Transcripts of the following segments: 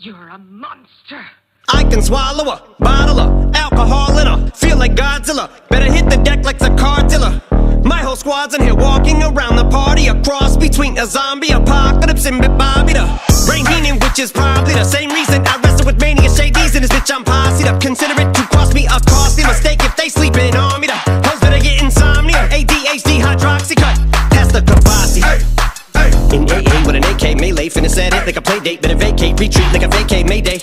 You're a monster. I can swallow a bottle of alcohol in her. Feel like Godzilla. Better hit the deck like the car dealer. My whole squad's in here walking around the party. A cross between a zombie apocalypse and Bobby the brain Heenan, which is probably the same reason I wrestle with mania shades in this bitch. I'm posse up. Consider it to a play date. Better vacate, retreat like a vacate Mayday.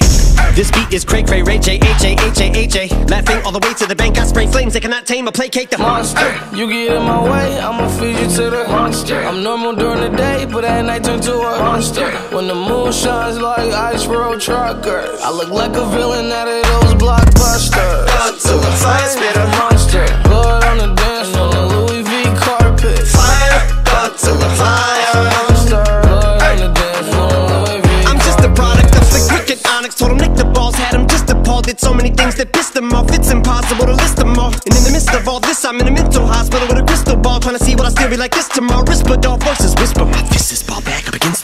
This beat is cray cray, Ray J, H A, H A, H A. Laughing all the way to the bank, I spray flames. They cannot tame or placate the monster. You get in my way, I'ma feed you to the monster. I'm normal during the day, but at night turn to a monster. When the moon shines like ice road truckers, I look like a villain out of those blockbusters. Up to the fire spitter. monster. Blood on the dance floor, the impossible to list them all. And in the midst of all this, I'm in a mental hospital with a crystal ball. Trying to see what I still be like this tomorrow. Risperdal voices whisper. My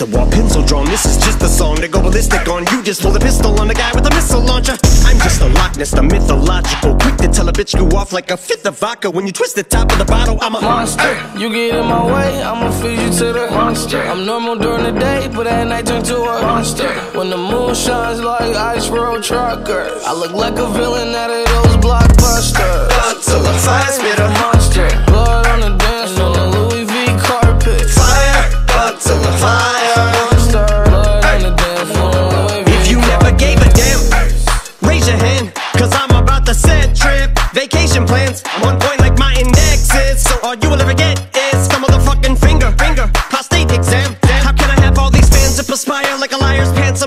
the wall. Pencil drawn. This is just a song to go ballistic on. You just pull a pistol on the guy with a missile launcher. I'm just a Loch Ness, the mythological. Quick to tell a bitch you off like a fifth of vodka. When you twist the top of the bottle, I'm a monster. You get in my way, I'ma feed you to the monster. I'm normal during the day, but at night turn to a monster. When the moon shines like ice road truckers, I look like a villain out of those blockbusters. Up to the fire spitter. monster. Blood on the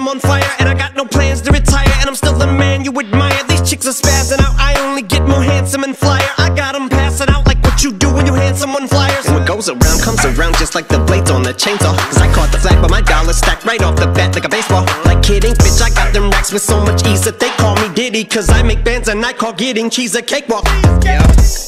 I'm on fire and I got no plans to retire. And I'm still the man you admire. These chicks are spazzing out. I only get more handsome and chainsaw. Cause I caught the flag, but my dollar stacked right off the bat like a baseball. Like kidding, bitch, I got them racks with so much ease that they call me Diddy. Cause I make bands and I call getting cheese a cakewalk. Yeah.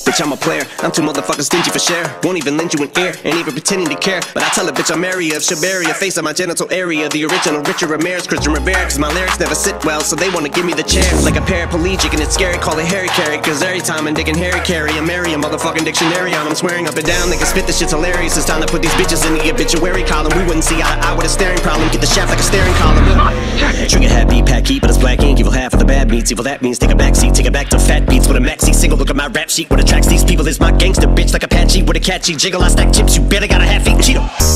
Bitch, I'm a player. I'm too motherfucking stingy for share. Won't even lend you an ear, ain't even pretending to care. But I tell a bitch I'm area of Shabaria, face of my genital area. The original Richard Ramirez, Christian Rivera. Cause my lyrics never sit well, so they wanna give me the chair. Like a paraplegic, and it's scary, call it Harry Caray. Cause every time I'm digging Harry Carry, I'm marry a motherfucking dictionary on. I'm swearing up and down, they can spit this shit's hilarious. It's time to put these bitches in the obituary column. We wouldn't see eye to eye with a staring problem. Get the shaft like a staring column. Trigger happy, pack heat, but it's black ink. Evil half of the Bad Meets. Evil that means take a back seat, take it back to fat beats with a maxi single. Look at my rap sheet. What attracts these people is my gangster bitch like Apache with a catchy jiggle. I stack chips, you better got a half eat Cheeto.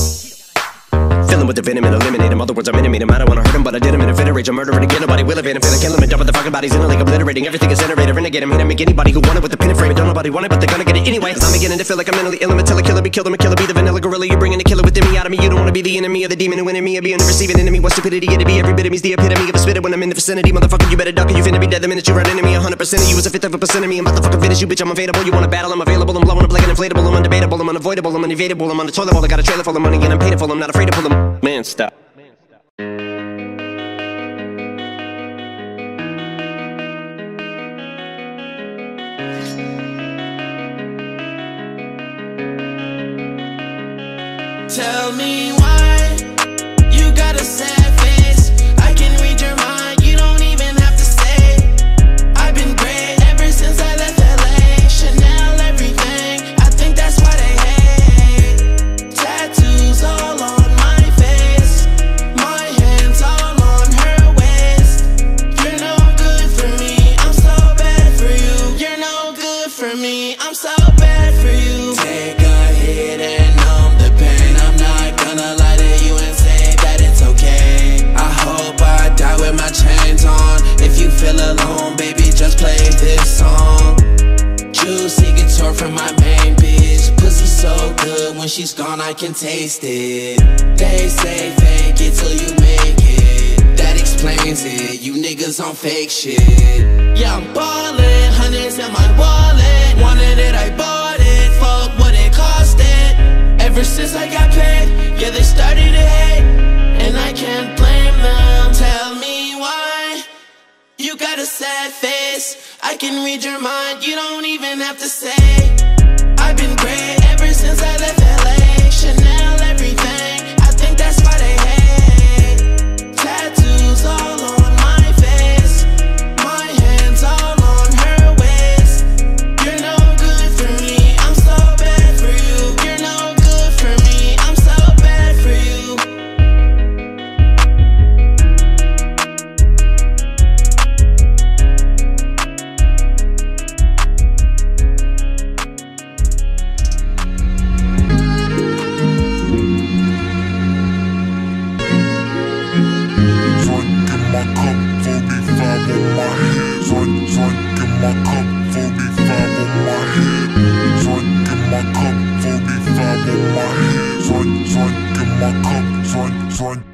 The venom and eliminate him. Other words, I'm intimate him. I don't wanna hurt him, but I did him in a fit of rage. I'm murdering again. Nobody will evade him. Finna kill him and dump the fucking bodies in a lake, obliterating everything is iterator. Renegade him, hit him, make anybody who want it with the pin and frame. Don't nobody want it, but they're gonna get it anyway. I'm beginning to feel like I'm mentally ill. I'm a killer be killed. I'm a killer, be the vanilla gorilla. You're bringing the killer within me out of me. You don't wanna be the enemy of the demon who me. Or being the receiving enemy. What stupidity it'd be. Every bit of me's the epitome of a spitter when I'm in the vicinity. Motherfucker, you better duck or you finna be dead the minute you run into me. 100% of you is a fifth of a percent of me. I'm about to fucking finish you, bitch. I'm available. You wanna battle? I'm available. I'm blowing up like an inflatable. I'm undebatable. I'm unavoidable. I'm unevadable. I'm on the toilet bowl. I got a trailer full of money and I'm paid for. I'm not afraid to pull them. Man, stop. Tell me why you got a good when she's gone, I can taste it. They say fake it till you make it. That explains it. You niggas on fake shit. Yeah, I'm ballin', hundreds in my wallet. Wanted it, I bought it. Fuck what it cost it. Ever since I got paid, yeah, they started to hate. And I can't blame them. Tell me why. You got a sad face. I can read your mind. You don't even have to say.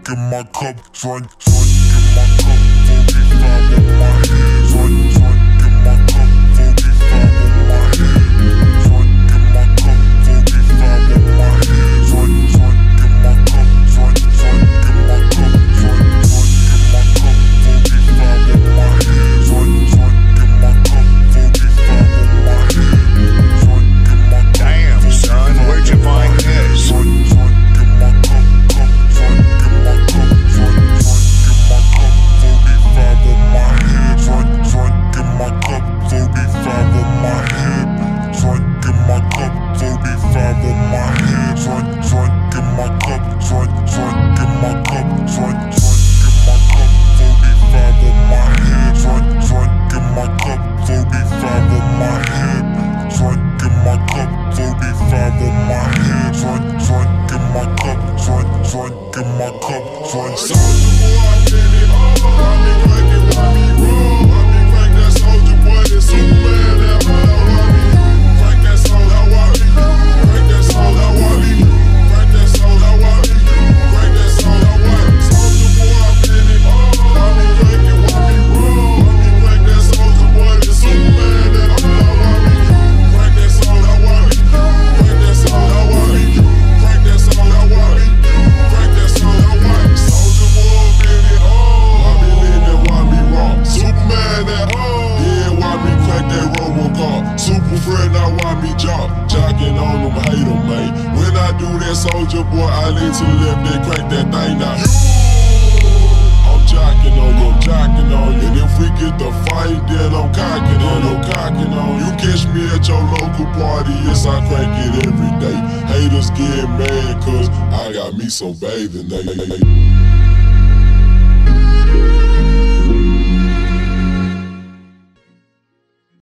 in my cup, drink, drink. friend, I be jock, jocking on them, hate them, man. When I do that, Soulja Boy, I lean to the left and crack that thing now. I'm jocking on you, I'm jocking on you. And if we get the fight, then I'm cocking on you, cocking on you. Catch me at your local party, yes, I crank it every day. Haters get mad, cause I got me some bathing, they.